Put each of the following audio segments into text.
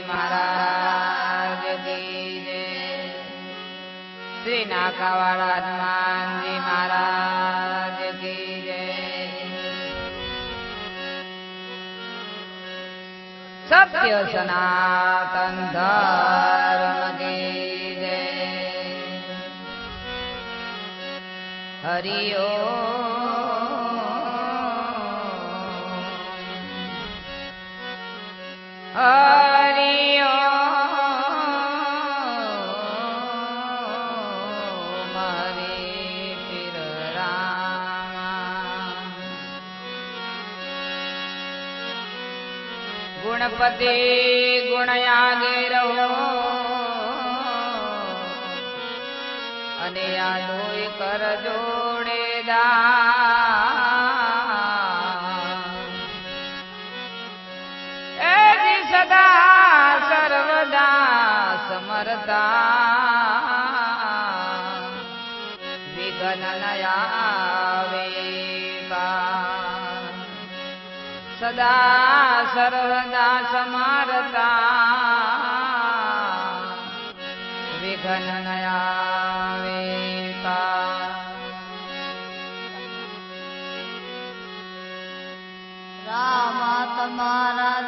મહારાજ કી જય. શ્રી નાકાવાળા હનુમાનજી મહારાજ કી જય. સત્ય સનાતન ધર્મ કી જય. હરિઓ હરિઓ ગુણપતિ ગુણયાગે રહો અને લોહી કર જોડે એજી સદા સર્વદા સમરતા વિઘ્ન નયાવે સદા सदा सर्वदा समारता। विघननया वेता। रामात्माना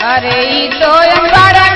Areito en para